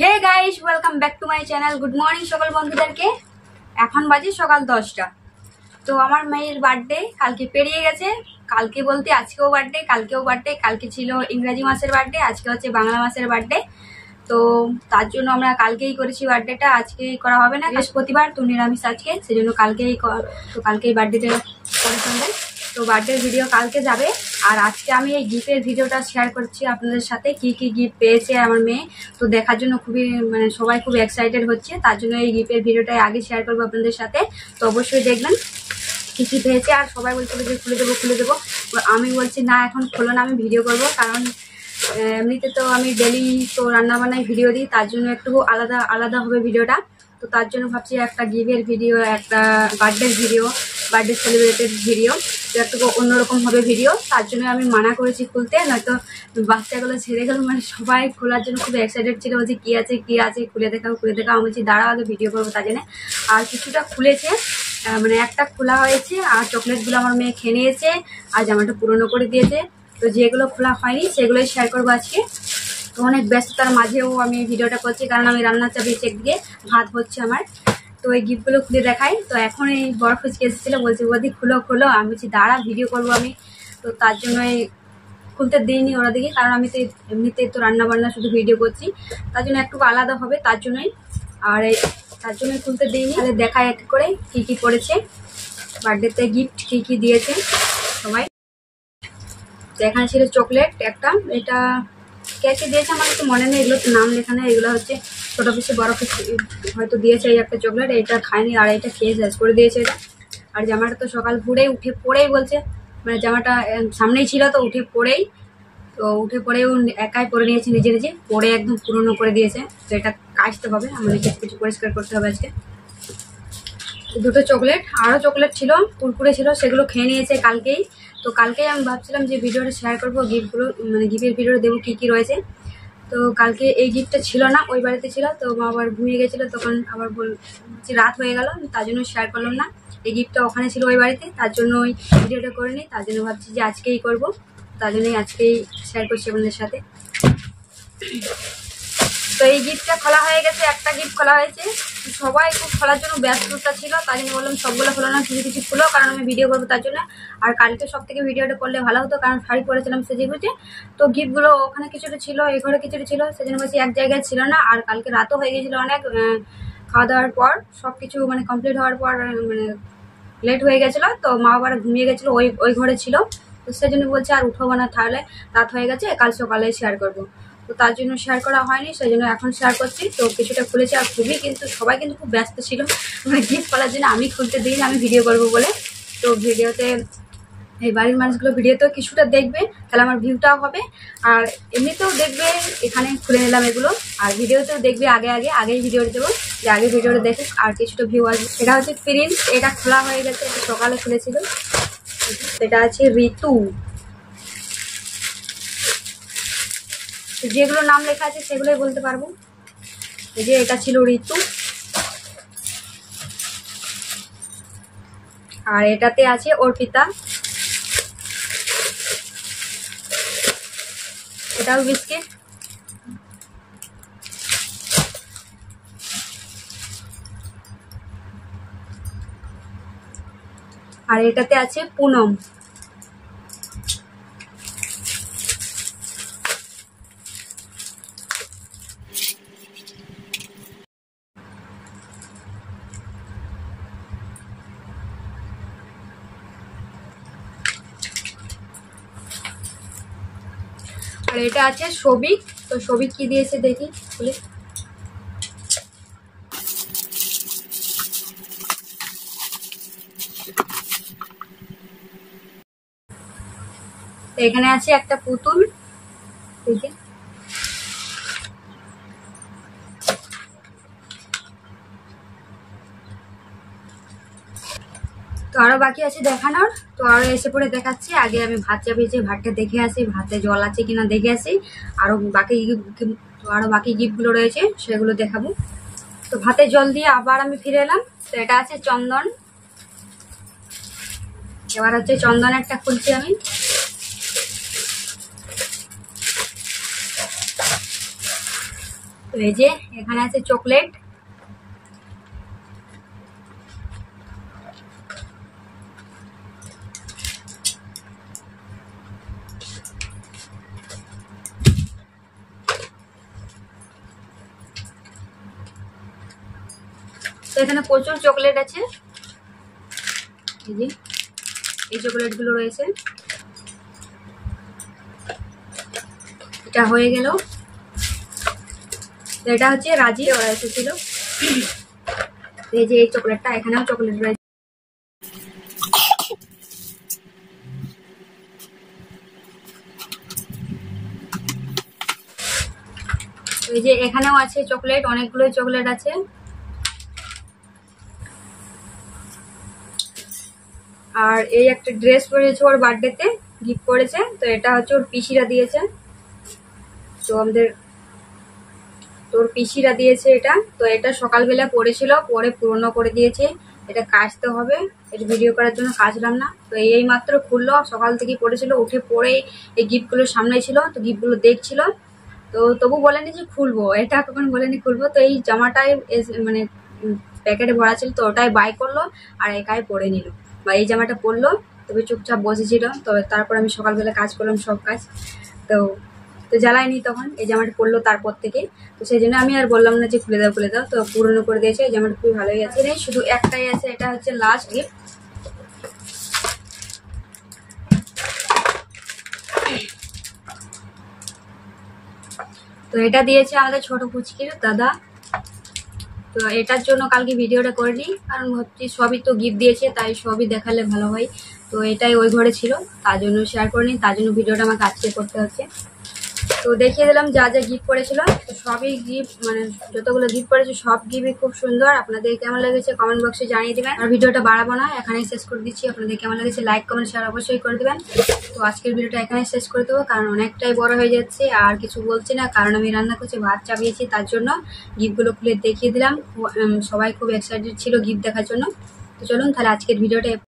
Hey guys welcome back to my channel good morning সকল বন্ধুদেরকে। এখন বাজে সকাল দশটা। তো আমার মেয়ের বার্থডে কালকে পেরিয়ে গেছে। কালকে বলতে আজকেও বার্থডে কালকেও বার্থডে কালকে ছিল ইংরাজি মাসের বার্থডে আজকে হচ্ছে বাংলা মাসের বার্থডে তো তার জন্য আমরা কালকেই করেছি বার্থডেটা আজকে করা হবে না। বৃহস্পতিবার তো নিরামিষ আজকে সেজন্য কালকেই তো কালকেই বার্থডেটা করে ফেলবে তো বার্থডের ভিডিও কালকে যাবে। আর আজকে আমি এই গিফটের ভিডিওটা শেয়ার করছি আপনাদের সাথে, কি কি গিফট পেয়েছে আমার মেয়ে। তো দেখার জন্য খুবই মানে সবাই খুব এক্সাইটেড হচ্ছে, তার জন্য এই গিফটের ভিডিওটাই আগে শেয়ার করব আপনাদের সাথে। তো অবশ্যই দেখবেন কি কি পেয়েছে, আর সবাই বলছিল যে খুলে দেবো খুলে দেবো। আমি বলছি, না, এখন খোলো না, আমি ভিডিও করব। কারণ এমনিতে তো আমি ডেলি তো রান্না বান্নায় ভিডিও দিই, তার জন্য একটু আলাদা আলাদা হবে ভিডিওটা তো তার জন্য ভাবছি একটা গিভের ভিডিও একটা বার্থডের ভিডিও বার্থডে সেলিব্রেটেড ভিডিও একটু অন্যরকম হবে ভিডিও তার জন্য আমি মানা করেছি খুলতে, নয়তো বাচ্চাগুলো ছেড়ে গেল মানে সবাই খোলার জন্য খুব এক্সাইটেড ছিল, বলছে কী আছে কী আছে, খুলে দেখাও খুলে দেখাও, আমি বলছি দাঁড়াও আগে ভিডিও করব তার জন্য। আর কিছুটা খুলেছে মানে একটা খোলা হয়েছে, আর চকলেটগুলো আমার মেয়ে খেয়ে নিয়েছে, আর জামাটা পুরনো করে দিয়েছে। তো যেগুলো খোলা হয়নি, সেগুলোই শেয়ার করব আজকে। তো অনেক ব্যস্ততার মাঝেও আমি ভিডিওটা করছি, কারণ আমি রান্নার চাপি চেক দিয়ে ভাত হচ্ছে আমার। তো এই গিফটগুলো খুলে দেখাই। তো এখন এই বড় ফুচকে এসেছিল, বলছে বদি খুলো খুলো, আমি বলছি, দাঁড়া, ভিডিও করব আমি। তো তার জন্য এই খুলতে দিইনি ওরা দিকে কারণ আমি তো এমনিতে তো রান্না বান্না শুধু ভিডিও করছি। তার জন্য একটু আলাদা হবে, তার জন্যই। আর এই, তার জন্যই খুলতে দিইনি। তাহলে দেখায় এক করে কি কি করেছে। বার্থডেতে গিফট কি কি দিয়েছে সবাই। এখানে ছিল চকলেট একটা, এটা কে কে দিয়েছে আমার একটু মনে নেই এগুলো তো নাম লেখা নেই, এগুলো হচ্ছে ছোটো পিসে বড় হয়তো দিয়েছে এই একটা চকলেট এটা খায়নি আর এটা খেয়ে শেষ করে দিয়েছে এটা। আর জামাটা তো সকাল ভোরেই উঠে পড়েই বলছে মানে জামাটা সামনেই ছিল তো উঠে পড়েই, তো উঠে পড়েও একাই পরে নিয়েছে নিজে নিজে, পরে একদম পুরনো করে দিয়েছে, তো এটা কাচতে হবে আমাদের কিছু কিছু পরিষ্কার করতে হবে আজকে। দুটো চকলেট আরও চকলেট ছিল, কুরকুরে ছিল, সেগুলো খেয়ে নিয়েছে কালকেই। তো কালকেই আমি ভাবছিলাম যে ভিডিওটা শেয়ার করব গিফটগুলো মানে গিফটের ভিডিওটা দেবো, কী কী রয়েছে। তো কালকে এই গিফটটা ছিল না, ওই বাড়িতে ছিল, তো মা আবার ঘুমিয়ে গেছিল, তখন আবার বল রাত হয়ে গেল তার জন্য শেয়ার করলাম না। এই গিফটটা ওখানে ছিল ওই বাড়িতে, তার জন্য ওই ভিডিওটা করে নিই তার জন্য ভাবছি যে আজকেই করব, তার জন্যই আজকেই শেয়ার করছি আপনাদের সাথে। তো এই গিফটটা খোলা হয়ে গেছে, একটা গিফট খোলা হয়েছে। সবাই খুব খোলার জন্য ব্যস্ততা ছিল, তাই জন্য বললাম সবগুলো খোলা না, কিছু কিছু খুলো কারণ আমি ভিডিও করব তার জন্য। আর কালকে সব থেকে ভিডিওটা করলে ভালো হতো, কারণ শাড়ি পরেছিলাম সেজে গুজে তো গিফটগুলো ওখানে কিছুটা ছিল, এই ঘরে কিছুটা ছিল, সেজন্য বলছি এক জায়গায় ছিল না, আর কালকে রাতও হয়ে গেছিল অনেক খাওয়া দাওয়ার পর সব কিছু মানে কমপ্লিট হওয়ার পর মানে লেট হয়ে গেছিল, তো মা বাবার ঘুমিয়ে গেছিল, ওই ওই ঘরে ছিল। তো সেজন্য বলছে আর উঠবো না তাহলে, রাত হয়ে গেছে, কাল সকালে শেয়ার করব। তো তার জন্য শেয়ার করা হয়নি, সেই জন্য এখন শেয়ার করছি। তো কিছুটা খুলেছি আর খুবই কিন্তু সবাই কিন্তু খুব ব্যস্ত ছিল। মানে গিফট করার জন্য আমি খুলতে দিই আমি ভিডিও করব বলে। তো ভিডিওতে এই বাড়ির মানুষগুলো ভিডিওতেও কিছুটা দেখবে, তাহলে আমার ভিউটাও হবে। আর এমনিতেও দেখবে, এখানে খুলে নিলাম এগুলো। আর ভিডিওতেও দেখবে আগে আগে, আগেই ভিডিও দেবো, যে আগে ভিডিওটা দেখে আর কিছুটা ভিউ আসবে। এটা হচ্ছে প্রিন্স এটা খোলা হয়ে গেছে সকালে খুলেছিল। এটা আছে ঋতু। তো যেগুলো নাম লেখা আছে সেগুলোই বলতে পারব। এই যে এটা ছিল ঋতু। আর এটাতে আছে অর্পিতা। এটাও বিস্কিট। আর এটাতে আছে পুনম। এটা আছে সবিক। তো সবিক কি দিয়েছে দেখি তো এখানে আছে একটা পুতুল এই তো আরও বাকি আছে দেখানোর। তো আরও এসে পরে দেখাচ্ছি। আগে আমি ভাত চাপিয়েছি, ভাতটা দেখে আসি, ভাতে জল আছে কিনা দেখে আসি। আরও বাকি তো আরও বাকি গিফটগুলো রয়েছে, সেগুলো দেখাবো। তো ভাতে জল দিয়ে আবার আমি ফিরে এলাম। তো এটা আছে চন্দন। এবার হচ্ছে চন্দন একটা খুলছি আমি। তো এই যে, এখানে আছে চকলেট। তো এখানে প্রচুর চকলেট আছে। এই যে, এই চকলেটগুলো রয়েছে। এটা হয়ে গেল। এটা হচ্ছে রাজি, ওরা এসেছিল। এই যে, এই চকলেটটা এখানেও চকলেট রয়েছে। এই যে, এখানেও আছে চকলেট অনেকগুলোই চকলেট আছে। আর এই একটা ড্রেস পরেছে ওর বার্থডেতে গিফট করেছে, তো এটা হচ্ছে ওর পিসিরা দিয়েছে। তো আমাদের, তোর পিসিরা দিয়েছে এটা, তো এটা সকালবেলা পড়েছিল, পরে পুরনো করে দিয়েছে। এটা কাচতে হবে, এটা ভিডিও করার জন্য কাচলাম না। তো এই মাত্র খুললো, সকাল থেকে পড়েছিল, উঠে পরে এই গিফটগুলো সামনে ছিল, তো গিফটগুলো দেখছিল। তো তবু বলেনি যে খুলবো, এটা কখন বলেনি খুলবো, তো এই জামাটাই মানে প্যাকেটে ভরা ছিল, তো ওটাই বাই করল, আর একাই পরে নিল। বা এই জামাটা পরলো, তবে চুপচাপ বসেছিল। তবে তারপর আমি সকালবেলা কাজ করলাম, সব কাজ। তো তো জ্বালায়নি তখন, এই জামাটা পরলো তারপর থেকে। তো সেই জন্য আমি আর বললাম না যে খুলে দাও খুলে দাও। তো পুরনো করে দিয়েছে, এই জামাটা খুবই ভালোই আছে। রে শুধু একটাই আছে, এটা হচ্ছে লাস্ট গিফট তো এটা দিয়েছে আমাদের ছোট পুচকির দাদা। তো এটার জন্য কালকে ভিডিওটা করে নিই, কারণ ভাবছি সবই তো গিফট দিয়েছে, তাই সবই দেখালে ভালো হয়। তো এটাই ওই ঘরে ছিল, তার জন্য শেয়ার করে করিনি তার জন্য ভিডিওটা আমাকে আজকে করতে হচ্ছে। তো দেখিয়ে দিলাম যা যা গিফট করেছিল। তো সবই গিফট মানে যতগুলো গিফট করেছে, সব গিফটই খুব সুন্দর। আপনাদের কেমন লেগেছে কমেন্ট বক্সে জানিয়ে দেবেন। আর ভিডিওটা বাড়াবো না, এখানেই শেষ করে দিচ্ছি। আপনাদের কেমন লেগেছে লাইক কমেন্ট শেয়ার অবশ্যই করে দেবেন। তো আজকের ভিডিওটা এখানেই শেষ করে দেবো, কারণ অনেকটাই বড় হয়ে যাচ্ছে। আর কিছু বলছি না, কারণ আমি রান্না করছি, ভাত চাপিয়েছি, তার জন্য গিফটগুলো খুলে দেখিয়ে দিলাম। সবাই খুব এক্সাইটেড ছিল গিফট দেখার জন্য। তো চলুন তাহলে আজকের ভিডিওটা